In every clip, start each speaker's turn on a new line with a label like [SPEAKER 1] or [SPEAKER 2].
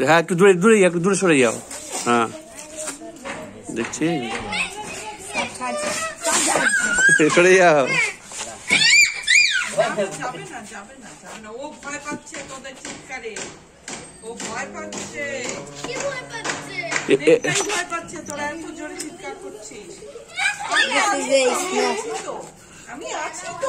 [SPEAKER 1] হ্যাঁ একটু দূরে দূরে একটু দূরে সরে যাও হ্যাঁ দেখছি সরে যাও
[SPEAKER 2] আমি আছি তো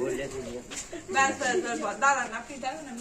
[SPEAKER 3] बस बस बस बस दादा ना
[SPEAKER 2] पी दादा ना